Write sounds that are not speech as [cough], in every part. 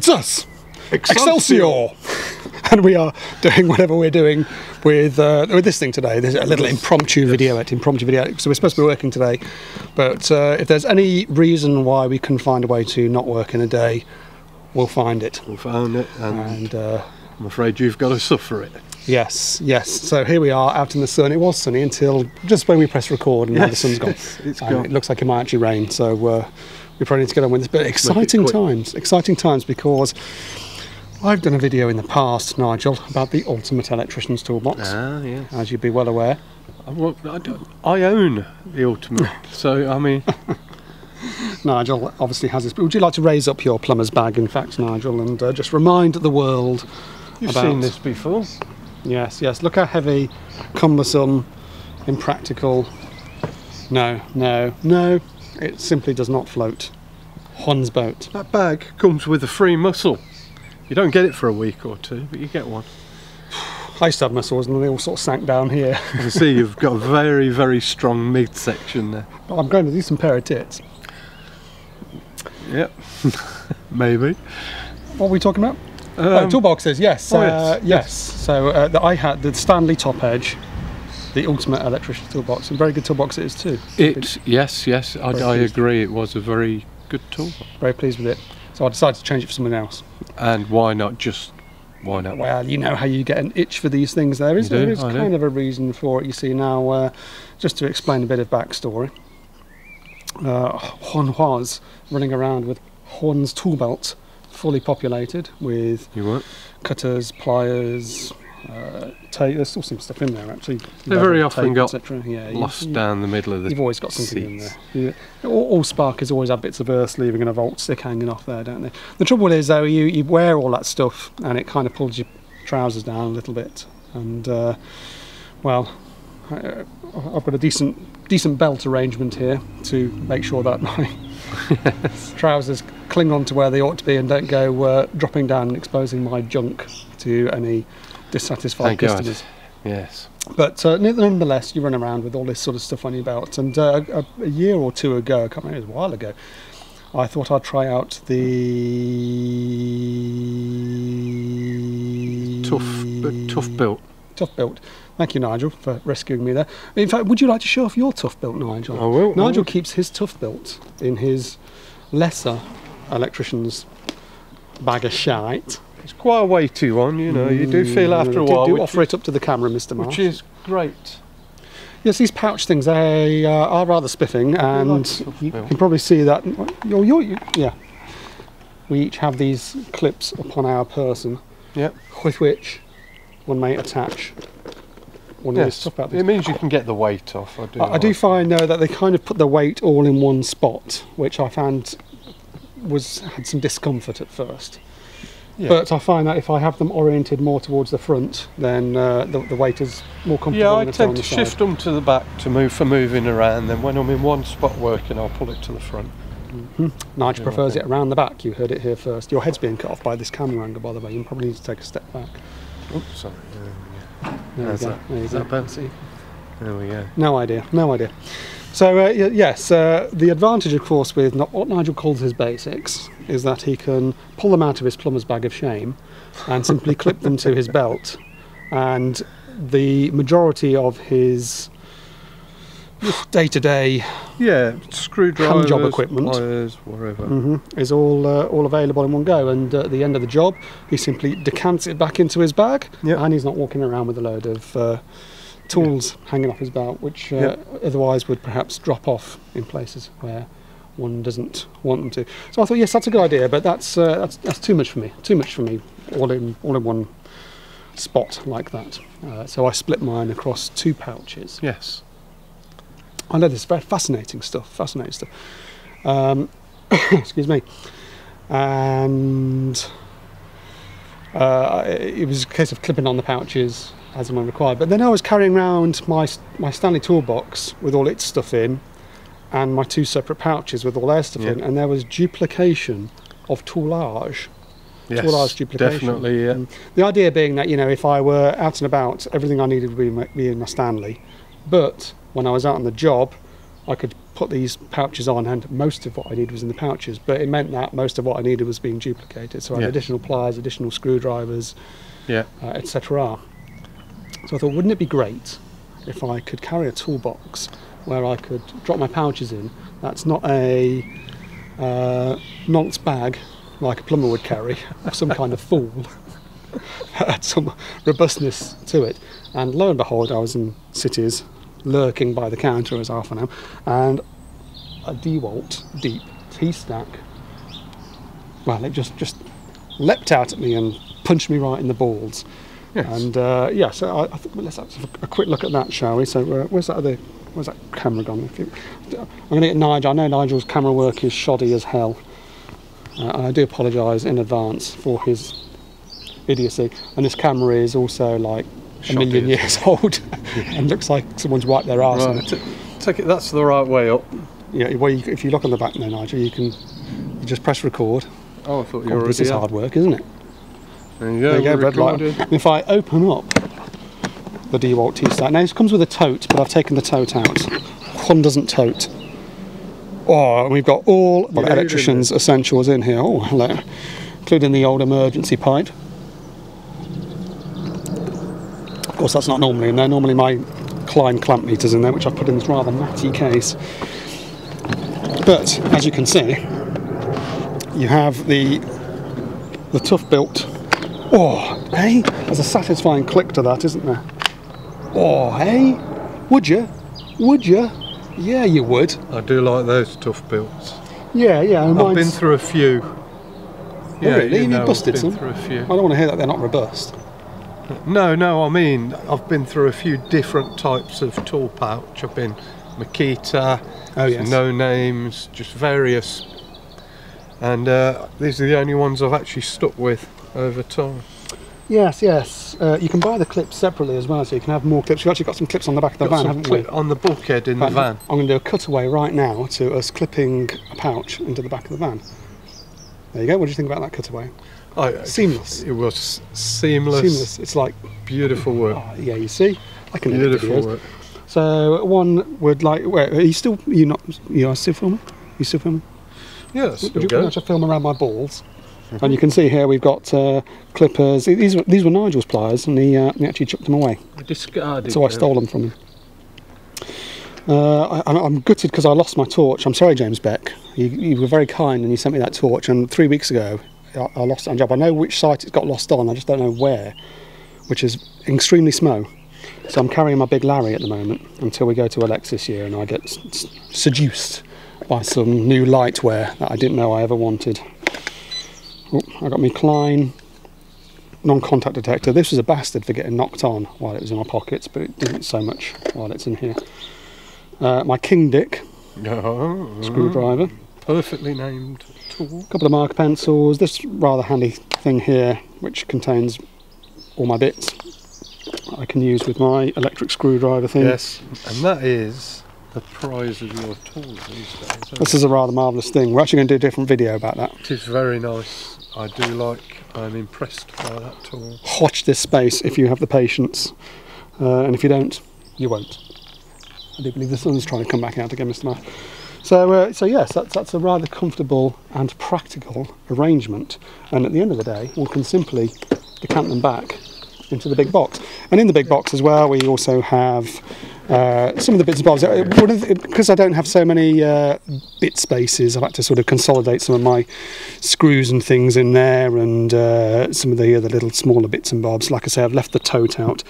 It's us, Excelsior, and we are doing whatever we're doing with uh, with this thing today. There's a little impromptu video, at impromptu video. So we're supposed to be working today, but uh, if there's any reason why we can find a way to not work in a day, we'll find it. We'll find it, and, And uh, I'm afraid you've got to suffer it. yes, yes. So here we are out in the sun. It was sunny until just when we press record, and now the sun's gone. yes, [laughs] it's And gone. It looks like it might actually rain. So uh, we probably need to get on with this. But exciting times, exciting times because. I've done a video in the past, Nigel, about the Ultimate Electrician's Toolbox, Ah, yeah. as you'd be well aware. I, well, I, don't- I own the ultimate, [laughs] so I mean, [laughs] Nigel obviously has this. Would you like to raise up your plumber's bag, in fact, Nigel, and uh, just remind the world? you've About- seen this before. Yes, yes. Look how heavy, cumbersome, impractical. No, no, no. It simply does not float. one's boat. That bag comes with a free muscle. You don't get it for a week or two, but you get one. [sighs] I used to have muscles, and they all sort of sank down here. [laughs] I can see you've got a very, very strong midsection there. But I'm going to do some pair of tits. Yep, [laughs] maybe. What are we talking about? oh, Um, toolboxes. Yes. oh, uh, yes, yes. yes. So uh, the, I had the Stanley Top Edge, the ultimate electrician toolbox, and very good toolbox it is too. it, yes, yes, I, I agree. It was a very good tool. Very pleased with it. So I decided to change it for something else. And why not just, why not? Well, you know how you get an itch for these things. There is, there is I do. kind of a reason for it. You see now, uh, just to explain a bit of backstory. Uh, one was running around with one's tool belt, fully populated with cutters, pliers, uh. There's still some stuff in there actually. They very often got. Yeah, Lost you- down the middle of the You've always got something in seats. there. You, all, all sparkers always have bits of earth sleeving and a volt stick hanging off there, don't they? The trouble is though, you, you wear all that stuff and it kind of pulls your trousers down a little bit. And uh, well, I, I've got a decent decent belt arrangement here to make sure that my [laughs] trousers cling on to where they ought to be and don't go uh, dropping down and exposing my junk to any dissatisfied Thank God. customers. Yes. But uh, nonetheless, you run around with all this sort of stuff on your belt. And uh, a, a year or two ago, I can't remember, it was a while ago, I thought I'd try out the Tough, but Toughbuilt. Tough built. Thank you, Nigel, for rescuing me there. In fact, would you like to show off your Toughbuilt, Nigel? I will, I Nigel will. keeps his Toughbuilt in his lesser electrician's bag of shite. It's quite a weighty one, you know. You do feel after a Mm, Do- while, Do, offer it up to the camera, Mr. Marsh. which is great. Yes, these pouch things they uh, are rather spiffing, and like you can probably see that. You're, you're, you yeah, we each have these clips upon our person, Yep. with which one may attach one of Yes. It means you can get the weight off. I do. I, I do find though that they kind of put the weight all in one spot, which I found was had some discomfort at first. Yeah. But I find that if I have them oriented more towards the front, then uh, the, the weight is more comfortable. Yeah, I than on tend to the shift them to the back to move for moving around. Then when I'm in one spot working, I'll pull it to the front. Nigel Yeah, prefers it around the back. You heard it here first. Your head's being cut off by this camera angle, by the way. You probably need to take a step back. Oops, sorry. There How's you go. that? There you Is go. that better? See? There we go. No idea. No idea. So uh, yes, uh, the advantage, of course, with not what Nigel calls his basics is that he can pull them out of his plumber's bag of shame and simply clip them to his belt, and the majority of his day-to-day Yeah, screwdrivers, job equipment. pliers, wherever. mhm, is all uh, all available in one go. And uh, at the end of the job, he simply decants it back into his bag, Yep. and he's not walking around with a load of uh, tools hanging off his belt, which uh, Yep. otherwise would perhaps drop off in places where one doesn't want them to. So I thought, yes, that's a good idea, but that's uh, that's, that's too much for me. Too much for me, all in all in one spot like that. Uh, so I split mine across two pouches. Yes. I know this is very fascinating stuff. Fascinating stuff. Um, [coughs] excuse me. And uh, it was a case of clipping on the pouches as and when required. But then I was carrying around my my Stanley toolbox with all its stuff in, and my two separate pouches with all their stuff Yeah. in, and there was duplication of toolage. Yes. large duplication. Definitely. Yeah. Mm. The idea being that you know if I were out and about, everything I needed would be, in my- be in my Stanley, but when I was out on the job, I could put these pouches on, and most of what I needed was in the pouches. But it meant that most of what I needed was being duplicated. So I had Yeah. additional pliers, additional screwdrivers, Yeah. uh, etc. So I thought, wouldn't it be great if I could carry a toolbox where I could drop my pouches in? That's not a uh, nonce bag like a plumber would carry, [laughs] some kind of fool. [laughs] had some robustness to it. And lo and behold, I was in cities, lurking by the counter as half an hour, and a DeWalt deep T stack. Well, it just just leapt out at me and punched me right in the balls. Yes. And uh, yeah, so I, I think let's have a quick look at that, shall we? So uh, where's that other, where's that camera gone? If you, I'm going to get Nigel. I know Nigel's camera work is shoddy as hell, uh, and I do apologise in advance for his idiocy. And this camera is also like a million years [laughs] old, and looks like someone's wiped their arse on it. Take it. That's the right way up. Yeah, well, you, if you look on the back there, Nigel, you can you just press record. Oh, I thought you God, already this is hard work, isn't it? There you go. There you go, red light. If I open up the DeWalt T-Stack, now this comes with a tote, but I've taken the tote out. One doesn't tote. Oh, and we've got all Yeah, electrician's essentials in here. Oh, hello. Including the old emergency pipe. Of course, that's not normally in there. Normally my Klein clamp meters in there, which I've put in this rather matty case. But, as you can see, you have the the Toughbuilt Oh, hey, there's a satisfying click to that, isn't there? Oh, hey, would you? Would you? Yeah, you would. I do like those Toughbuilts. Yeah, yeah. I've been through a few. Yeah, really? you You've know, I've busted been some? through a few. I don't want to hear that they're not robust. No, no, I mean I've been through a few different types of tool pouch. I've been Makita, Oh, yes. no names, just various, and uh, these are the only ones I've actually stuck with over time. Yes, yes. Uh, you can buy the clips separately as well, so you can have more clips. We've actually got some clips on the back of the Got van, haven't we? on the bulkhead in the van. I'm going to do a cutaway right now to us clipping a pouch into the back of the van. There you go. What do you think about that cutaway? I, Seamless. It was seamless, Seamless. It's like, beautiful work. oh, yeah, you see, I can beautiful work. So one would like. Wait, are you still? You not? You are still filming? You still filming? Yeah, Would you go. like to film around my balls? And you can see here we've got uh, clippers. These were, these were Nigel's pliers, and he, uh, he actually chucked them away. Discarded. So I stole them from him. Uh, I, I'm- I'm gutted because I lost my torch. I'm sorry, James Beck. You, you were very kind and you sent me that torch. And three weeks ago, I, I lost it on job. I know which site it's got lost on. I just don't know where, which is extremely small. So I'm carrying my big Larry at the moment until we go to Alexis here and I get seduced by some new lightware that I didn't know I ever wanted. Oh, I got my Klein non-contact detector. This was a bastard for getting knocked on while it was in my pockets, but it didn't so much while it's in here. Uh, my King Dick Oh, screwdriver. perfectly named tool. A couple of marker pencils. This rather handy thing here, which contains all my bits. I can use with my electric screwdriver thing. Yes, and that is the prize of your tools these days. This is a rather marvellous thing. We're actually going to do a different video about that. It is very nice. I do like. I'm impressed by that tool. Watch this space if you have the patience, uh, and if you don't, you won't. I do believe the sun's trying to come back out again, Mr. Matt. So, uh, so yes, that's, that's a rather comfortable and practical arrangement. And at the end of the day, one can simply decant them back into the big box. And in the big box as well, we also have uh, some of the bits and bobs. Uh, one of the- Because I don't have so many uh, bit spaces, I've had to sort of consolidate some of my screws and things in there, and uh, some of the other little smaller bits and bobs. Like I say, I've left the tote out,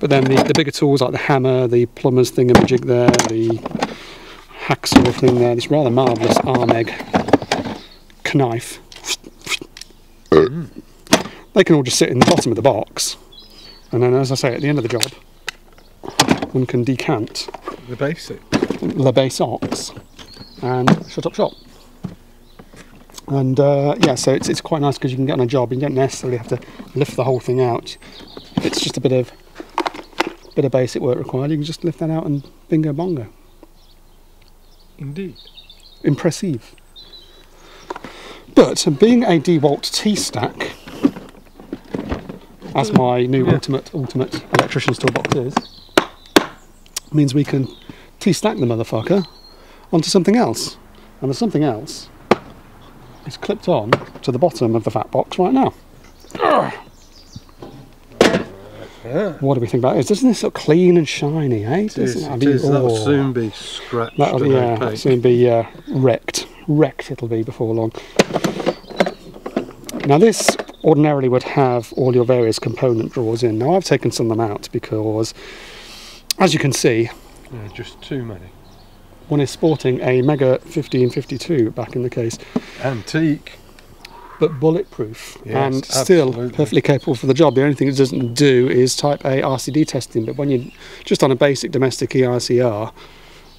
but then the, the bigger tools like the hammer, the plumber's thingamajig there, the hacksaw thing there, this rather marvellous Armeg knife. They can all just sit in the bottom of the box, and then, as I say, at the end of the job, one can decant The basic. Le Base Ox and shut up shop. And uh, yeah, so it's, it's quite nice because you can get on a job. You don't necessarily have to lift the whole thing out. If it's just a bit of bit of basic work required, you can just lift that out and bingo bongo. Indeed. Impressive. But being a DeWalt T stack, as my new Yeah. ultimate ultimate electrician's toolbox is, means we can T stack the motherfucker onto something else. And the something else is clipped on to the bottom of the fat box right now. Yeah. What do we think about this? Doesn't this look clean and shiny, eh? It is, Doesn't I it mean, is. That'll oh, soon be scratched that'll- yeah, opaque. soon be uh, wrecked. Wrecked it'll be before long. Now this ordinarily would have all your various component drawers in. Now I've taken some of them out because, as you can see, Yeah, just too many. one is sporting a Megger 1552 back in the case, Antique. but bulletproof Yes, and still absolutely. perfectly capable for the job. The only thing it doesn't do is Type A RCD testing. But when you're just on a basic domestic E EICR,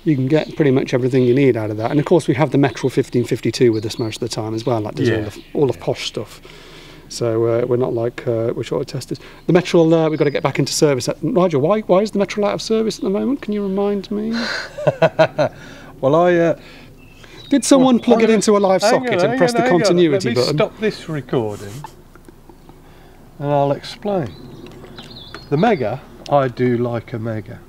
you can get pretty much everything you need out of that. And of course, we have the Metrel 1552 with us most of the time as well. That does all Yeah, the all the posh stuff. So uh, we're not like uh, we're short of testers. The Metrel uh, we've got to get back into service. At, Nigel, why why is the Metrel out of service at the moment? Can you remind me? [laughs] Well, I. Uh, Did someone well, plug it into a live socket on, and press on, the on. continuity Let me button? stop this recording, and I'll explain. The Megger, I do like a Megger.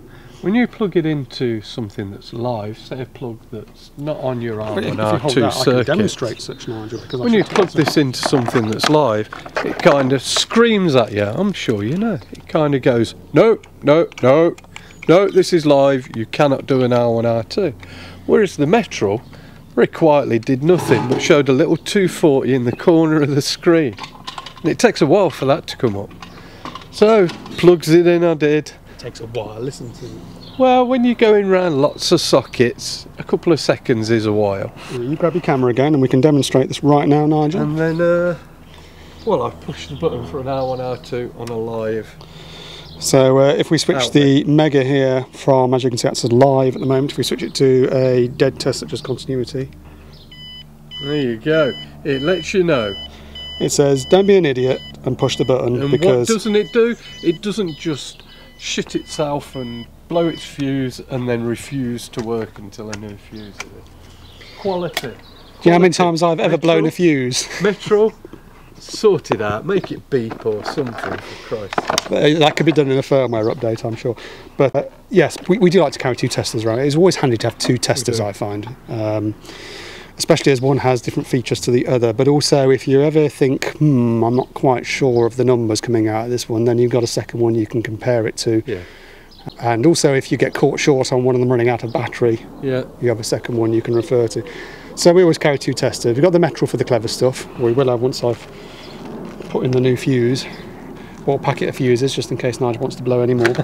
When you plug it into something that's live, say a plug that's not on your But if R1 you hold R2 that, I can circuit, demonstrate such, Nigel. Because I when you plug tell this into something that's live, it kind of screams at you. I'm sure you know. It kind of goes, no, no, no, no, this is live. You cannot do an R1, R2. Whereas the Metrel very quietly did nothing but showed a little 240 in the corner of the screen. And it takes a while for that to come up. So, plugs it in, I did. It takes a while. Listen to it. Well, when you're going round lots of sockets, a couple of seconds is a while. You grab your camera again, and we can demonstrate this right now, Nigel. And then, uh, well, I've pushed the button for an hour, one hour, two on a live. So uh, if we switch Out the Megger here from, as you can see, that's live at the moment. If we switch it to a dead test at just continuity, There you go. It lets you know. it says, "Don't be an idiot and push the button And what because doesn't it do? It doesn't just shit itself and blow its fuse and then refuse to work until a new fuse is in. Quality. do you know how many times I've ever blown a fuse? [laughs] Metrel, sort it out. Make it beep or something, for Christ's sake. Uh, that could be done in a firmware update, I'm sure. But uh, yes, we, we do like to carry two testers around. It's always handy to have two testers. I find. Um, especially as one has different features to the other. But also, if you ever think, hmm, I'm not quite sure of the numbers coming out of this one, then you've got a second one you can compare it to. Yeah. And also, if you get caught short on one of them running out of battery, Yeah. you have a second one you can refer to. So we always carry two testers. We've got the Metrel for the clever stuff. We will have once I've put in the new fuse, or a packet of fuses, just in case Nigel wants to blow any more. [laughs]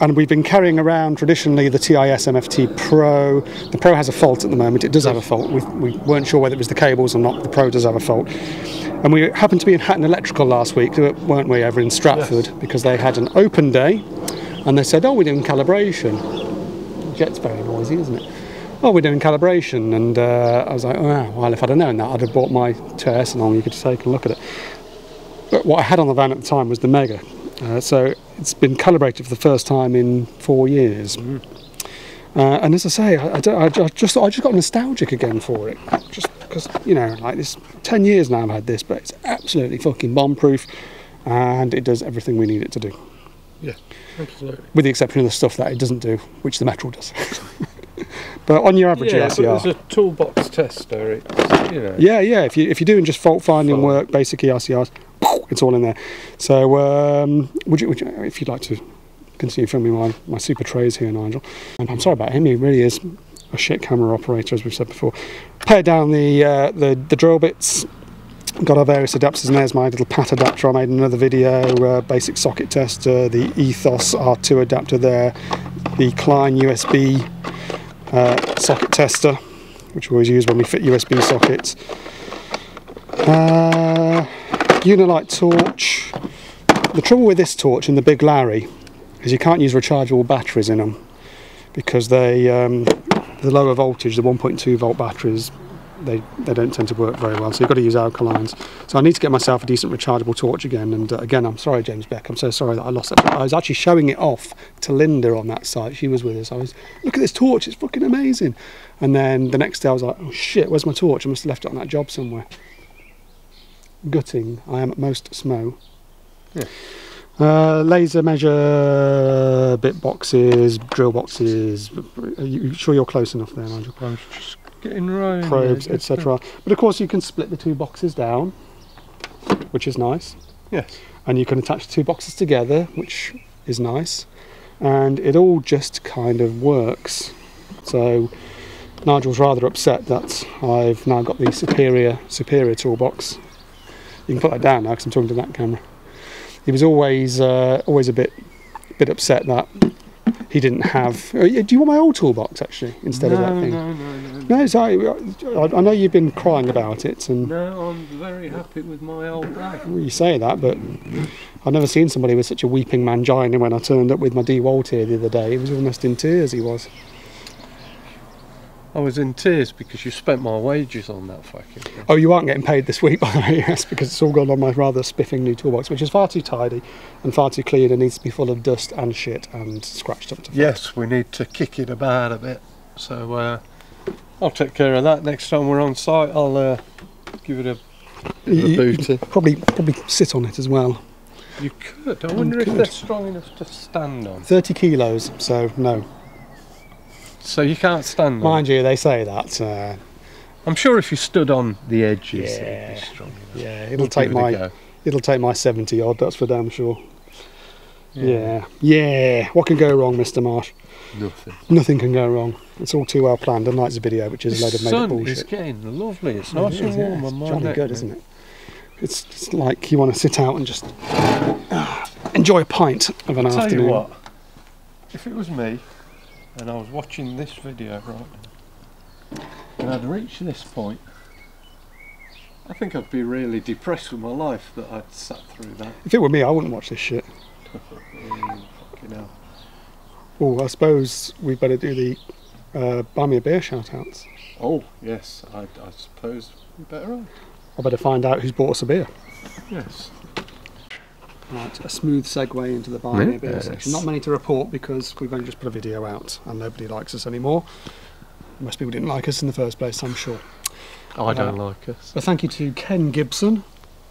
and we've been carrying around traditionally the TIS MFT Pro. The Pro has a fault at the moment. It does have a fault. We, we weren't sure whether it was the cables or not. The Pro does have a fault. And we happened to be in Hatton Electrical last week, weren't we, over in Stratford, because they had an open day, and they said, "Oh, we're doing calibration." Jet's very noisy, isn't it? Oh, we're doing calibration, and uh, I was like, "Oh, well, if I'd have known that, I'd have bought my TIS along. You could take a look at it." But what I had on the van at the time was the Megger, uh, so it's been calibrated for the first time in four years. Uh, and as I say, I, I, I just I just got nostalgic again for it, just because you know, like this, ten years now I've had this, but it's absolutely fucking bomb-proof, and it does everything we need it to do, Yeah, Absolutely. with the exception of the stuff that it doesn't do, which the Metrel does. [laughs] but on your average Yeah, but EICR, there's a toolbox tester. It's, you know. Yeah, yeah. If you if you're doing just fault finding Fine. work, basic EICRs, it's all in there. So um, would you, would you, if you'd like to continue filming my my super trays here, Nigel? And I'm sorry about him. He really is a shit camera operator, as we've said before. Pare down the uh, the the drill bits. Got our various adapters, and there's my little PAT adapter. I made in another video, uh, basic socket tester, the Ethos R2 adapter there, the Klein USB uh, socket tester, which we always use when we fit USB sockets. Uh, Unilite torch. The trouble with this torch and the Big Larry is you can't use rechargeable batteries in them because they um, the lower voltage, the 1.2 volt batteries, they, they don't tend to work very well. So you've got to use alkalines. So I need to get myself a decent rechargeable torch again. And uh, again, I'm sorry, James Beck. I'm so sorry that I lost it. I was actually showing it off to Linda on that site. She was with us. I was, look at this torch. It's fucking amazing. And then the next day I was like, oh shit, where's my torch? I must have left it on that job somewhere. Gutting. I am at most smo. Yeah. Uh, laser measure bit boxes, drill boxes. Are you sure you're close enough there, Nigel? I was just getting round. Probes, etc. But of course, you can split the two boxes down, which is nice. Yes. and you can attach the two boxes together, which is nice, and it all just kind of works. So Nigel's rather upset that I've now got the superior superior toolbox. You can put that down now because I'm talking to that camera. He was always uh, always a bit bit upset that he didn't have. Uh, do you want my old toolbox actually instead no, of that thing? No, no, no, no. No, sorry. I, I know you've been crying about it, and No, I'm very happy with my old rag. you say that, but I've never seen somebody with such a weeping mangina when I turned up with my DeWalt here the other day. He was almost in tears, he was. I was in tears because you spent my wages on that fucking thing. Oh, you aren't getting paid this week, [laughs] by the way, yes, because it's all gone on my rather spiffing new toolbox, which is far too tidy and far too clean and needs to be full of dust and shit and scratched up to Yes, we need to kick it about a bit. So uh, I'll take care of that next time we're on site. I'll uh, give it a, a booty. Probably, probably sit on it as well. You could. I wonder if they're strong enough to stand on. 30 kilos, so no. So you can't stand on. Mind you, they say that. Uh, I'm sure if you stood on the edges, Yeah. it'd be strong enough. yeah, it'll We'll take it my it'll take my 70 odd. That's for damn sure. Yeah, yeah. What can go wrong, Mr. Marsh? Nothing. Nothing can go wrong. It's all too well planned, unlike the video, which is a The load of made up sun bullshit. is getting lovely. It's nice it and warm yeah. It's jolly neck good, now. isn't it? It's just like you want to sit out and just ah, enjoy a pint of an I'll tell afternoon. you what, if it was me and I was watching this video right now and I'd reached this point, I think I'd be really depressed with my life that I'd sat through that. If it were me, I wouldn't watch this shit. Mm, [laughs] fucking hell. Oh, I suppose we better do the uh, buy me a beer shout outs. Oh, yes, I, I suppose we better on. I better find out who's bought us a beer. Yes. Right, a smooth segue into the buy me a beer Yes. section. Not many to report because we've only just put a video out and nobody likes us anymore. Most people didn't like us in the first place, I'm sure. I don't like us. So thank you to Ken Gibson,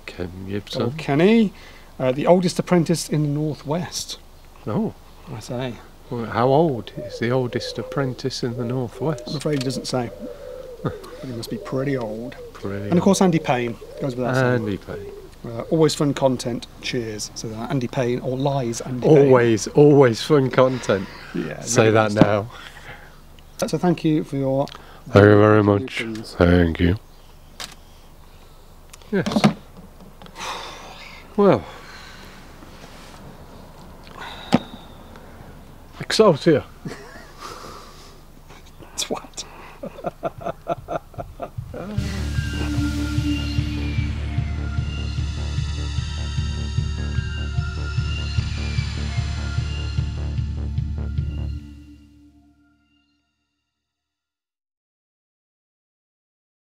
Ken Gibson. Kenny, uh, the oldest apprentice in the Northwest. Oh, I say. well, how old is the oldest apprentice in the northwest? I'm afraid he doesn't say. [laughs] but he must be pretty old. Pretty And of course, Andy Payne goes without saying. Andy Payne. Uh, always fun content. Cheers. So Andy Payne or lies Andy. Always, Payne. always fun content. yeah. Say that now. So thank you for your. Thank you very much. Thank you. Yes. Well. Excelsior. [laughs] It's what. [laughs]